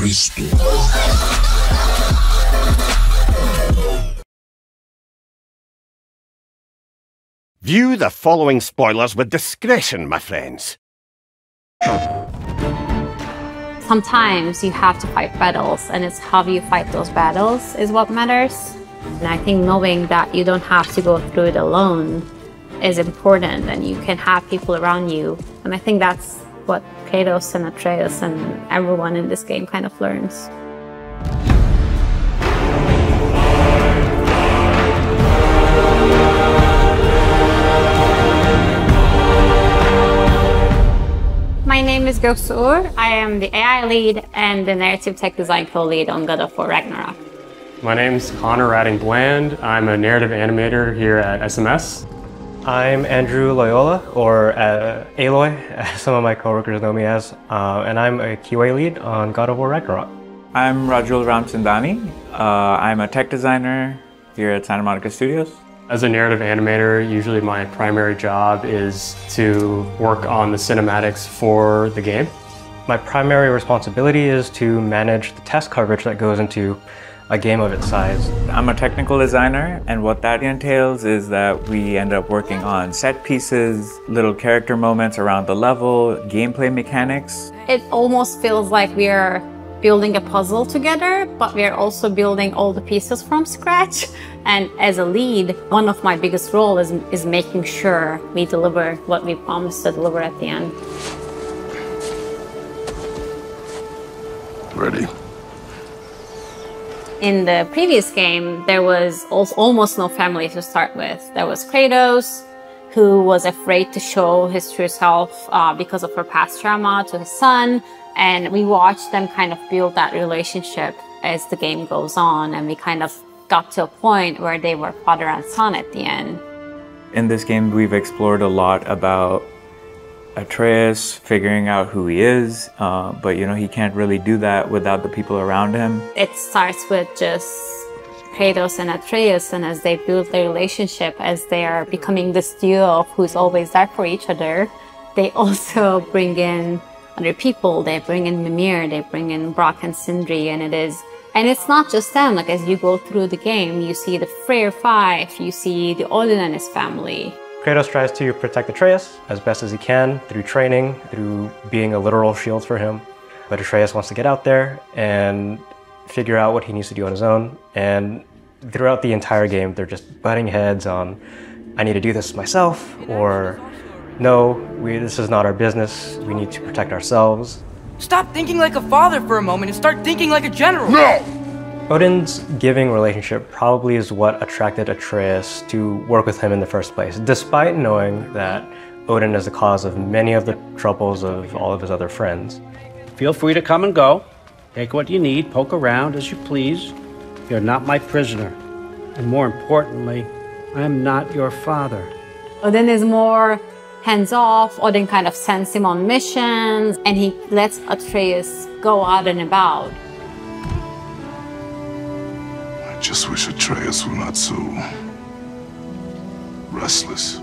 Cristo. View the following spoilers with discretion, my friends. Sometimes you have to fight battles, and it's how you fight those battles is what matters. And I think knowing that you don't have to go through it alone is important, and you can have people around you. And I think that's what Kratos and Atreus and everyone in this game kind of learns. My name is Göksu I am the AI lead and the narrative tech design co-lead on God of War Ragnarok. My name is Connor Radding Bland. I'm a narrative animator here at SMS. I'm Andrew Loyola, or uh, Aloy, as some of my coworkers know me as, uh, and I'm a QA lead on God of War Ragnarok. I'm Rajul Ramchandani. Uh, I'm a tech designer here at Santa Monica Studios. As a narrative animator, usually my primary job is to work on the cinematics for the game. My primary responsibility is to manage the test coverage that goes into a game of its size. I'm a technical designer, and what that entails is that we end up working on set pieces, little character moments around the level, gameplay mechanics. It almost feels like we are building a puzzle together, but we are also building all the pieces from scratch. And as a lead, one of my biggest role is, is making sure we deliver what we promised to deliver at the end. Ready. In the previous game, there was almost no family to start with. There was Kratos, who was afraid to show his true self uh, because of her past trauma to his son. And we watched them kind of build that relationship as the game goes on. And we kind of got to a point where they were father and son at the end. In this game, we've explored a lot about Atreus figuring out who he is, uh, but you know, he can't really do that without the people around him. It starts with just Kratos and Atreus, and as they build their relationship, as they are becoming this duo who's always there for each other, they also bring in other people. They bring in Mimir, they bring in Brok and Sindri, and it is and it's not just them, like as you go through the game, you see the Freyr Five, you see the Odin family. Kratos tries to protect Atreus as best as he can through training, through being a literal shield for him. But Atreus wants to get out there and figure out what he needs to do on his own. And throughout the entire game, they're just butting heads on, I need to do this myself, or no, we, this is not our business, we need to protect ourselves. Stop thinking like a father for a moment and start thinking like a general. No! Odin's giving relationship probably is what attracted Atreus to work with him in the first place, despite knowing that Odin is the cause of many of the troubles of all of his other friends. Feel free to come and go. Take what you need, poke around as you please. You're not my prisoner. And more importantly, I'm not your father. Odin is more hands off. Odin kind of sends him on missions and he lets Atreus go out and about. I just wish Atreus were not so restless.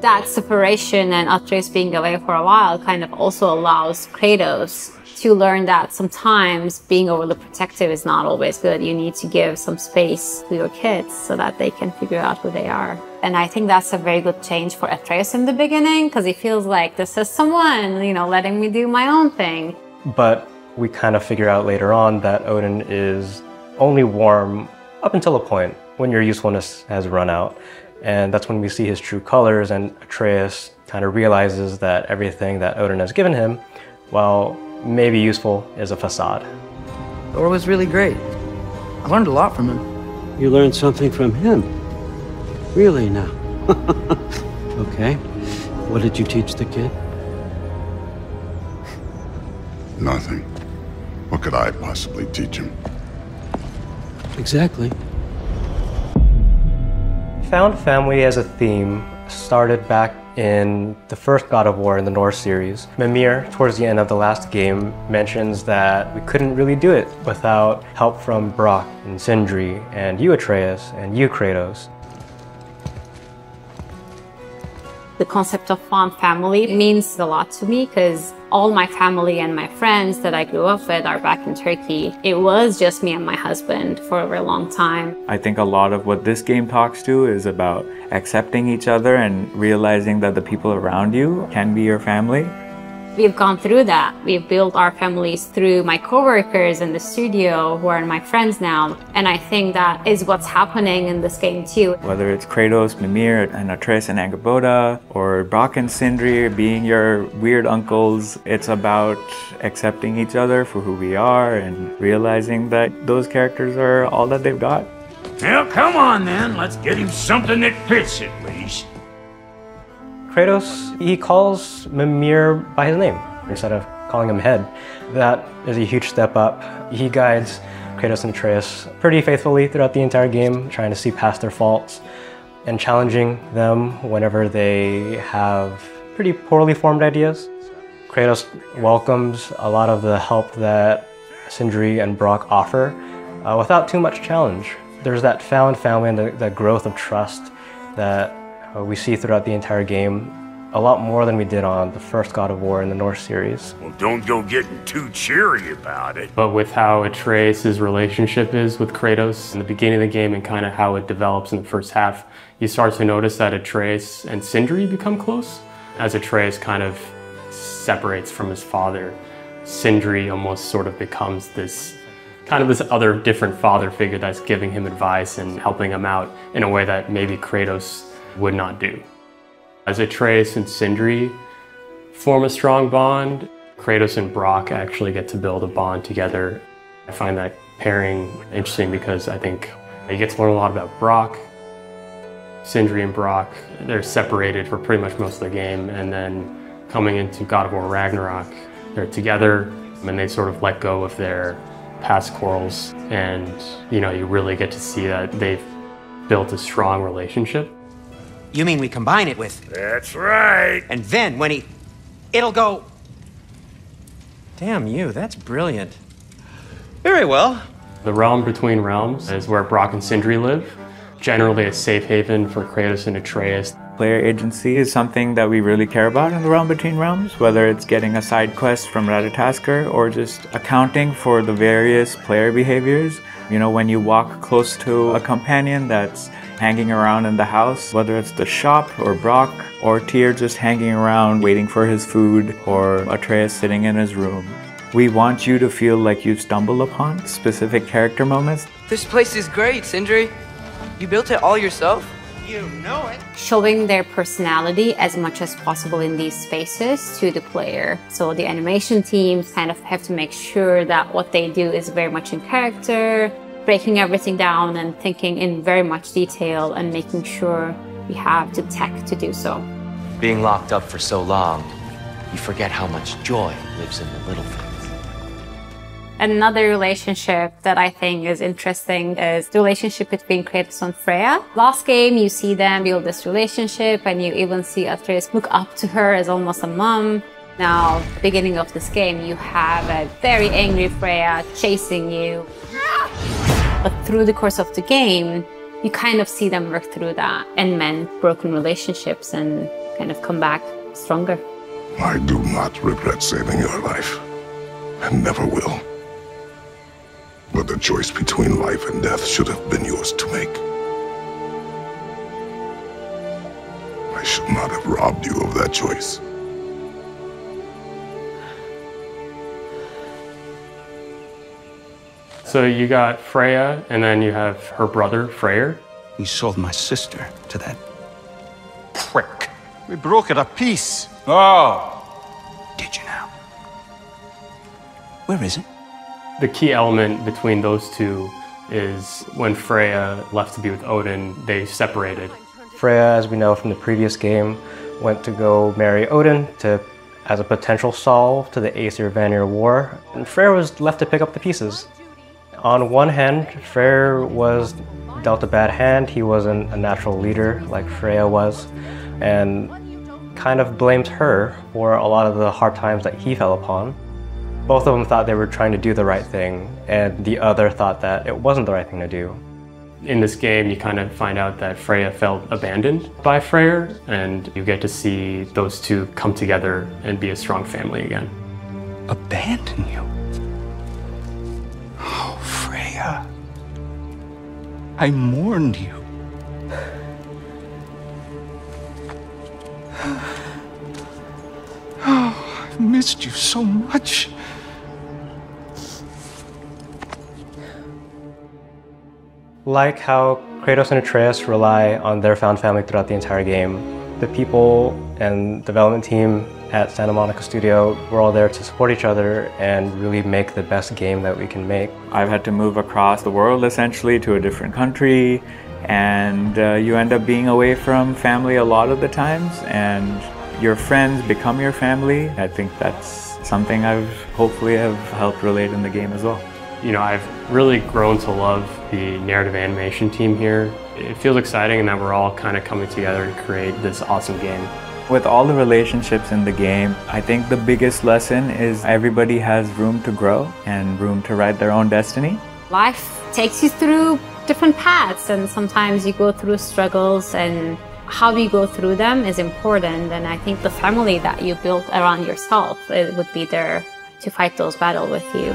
That separation and Atreus being away for a while kind of also allows Kratos to learn that sometimes being overly protective is not always good. You need to give some space to your kids so that they can figure out who they are. And I think that's a very good change for Atreus in the beginning because he feels like this is someone, you know, letting me do my own thing. But we kind of figure out later on that Odin is only warm up until a point when your usefulness has run out. And that's when we see his true colors and Atreus kind of realizes that everything that Odin has given him, while maybe useful, is a facade. Thor was really great. I learned a lot from him. You learned something from him? Really now? okay. What did you teach the kid? Nothing. What could I possibly teach him? Exactly. Found family as a theme started back in the first God of War in the Norse series. Mimir, towards the end of the last game, mentions that we couldn't really do it without help from Brok and Sindri and you Atreus and you Kratos. The concept of fond family means a lot to me because all my family and my friends that I grew up with are back in Turkey. It was just me and my husband for a very long time. I think a lot of what this game talks to is about accepting each other and realizing that the people around you can be your family We've gone through that. We've built our families through my coworkers in the studio who are my friends now. And I think that is what's happening in this game too. Whether it's Kratos, Mimir, and Atreus and Angrboda, or Brok and Sindri being your weird uncles, it's about accepting each other for who we are and realizing that those characters are all that they've got. Well, come on then. Let's get him something that fits at least. Kratos, he calls Mimir by his name instead of calling him Head. That is a huge step up. He guides Kratos and Atreus pretty faithfully throughout the entire game, trying to see past their faults and challenging them whenever they have pretty poorly formed ideas. Kratos welcomes a lot of the help that Sindri and Brok offer uh, without too much challenge. There's that found family and the, the growth of trust that uh, we see throughout the entire game a lot more than we did on the first God of War in the Norse series. Well, don't go getting too cheery about it. But with how Atreus' relationship is with Kratos in the beginning of the game and kind of how it develops in the first half, you start to notice that Atreus and Sindri become close. As Atreus kind of separates from his father, Sindri almost sort of becomes this kind of this other different father figure that's giving him advice and helping him out in a way that maybe Kratos would not do. As Atreus and Sindri form a strong bond, Kratos and Brok actually get to build a bond together. I find that pairing interesting because I think you get to learn a lot about Brok. Sindri and Brok, they're separated for pretty much most of the game, and then coming into God of War Ragnarok, they're together and they sort of let go of their past quarrels, and you know, you really get to see that they've built a strong relationship. You mean we combine it with. That's right. And then when he. It'll go. Damn you, that's brilliant. Very well. The realm between realms is where Brok and Sindri live, generally a safe haven for Kratos and Atreus. Player agency is something that we really care about in the Realm Between Realms, whether it's getting a side quest from Ratatoskr or just accounting for the various player behaviors. You know, when you walk close to a companion that's hanging around in the house, whether it's the shop or Brok or Tyr just hanging around waiting for his food or Atreus sitting in his room. We want you to feel like you stumble upon specific character moments. This place is great, Sindri. You built it all yourself? You know it. Showing their personality as much as possible in these spaces to the player. So the animation teams kind of have to make sure that what they do is very much in character, breaking everything down and thinking in very much detail and making sure we have the tech to do so. Being locked up for so long, you forget how much joy lives in the little things. Another relationship that I think is interesting is the relationship between Kratos and Freya. Last game, you see them build this relationship and you even see Atreus look up to her as almost a mom. Now, beginning of this game, you have a very angry Freya chasing you. But through the course of the game, you kind of see them work through that and mend broken relationships and kind of come back stronger. I do not regret saving your life, and never will. But the choice between life and death should have been yours to make. I should not have robbed you of that choice. So you got Freya, and then you have her brother, Freyr. You sold my sister to that prick. We broke it a piece. Oh! Ah. Did you now? Where is it? The key element between those two is when Freya left to be with Odin, they separated. Freya, as we know from the previous game, went to go marry Odin to as a potential solve to the Aesir-Vanir war, and Freyr was left to pick up the pieces. On one hand, Freyr was dealt a bad hand. He wasn't a natural leader like Freya was, and kind of blamed her for a lot of the hard times that he fell upon. Both of them thought they were trying to do the right thing, and the other thought that it wasn't the right thing to do. In this game, you kind of find out that Freya felt abandoned by Freyr, and you get to see those two come together and be a strong family again. abandon you. Freya. I mourned you. Oh, I've missed you so much. Like how Kratos and Atreus rely on their found family throughout the entire game, the people and development team at Santa Monica Studio, we're all there to support each other and really make the best game that we can make. I've had to move across the world essentially to a different country, and uh, you end up being away from family a lot of the times, and your friends become your family. I think that's something I've hopefully have helped relate in the game as well. You know, I've really grown to love the narrative animation team here. It feels exciting in that we're all kind of coming together to create this awesome game. With all the relationships in the game, I think the biggest lesson is everybody has room to grow and room to write their own destiny. Life takes you through different paths, and sometimes you go through struggles, and how you go through them is important. And I think the family that you built around yourself it would be there to fight those battles with you.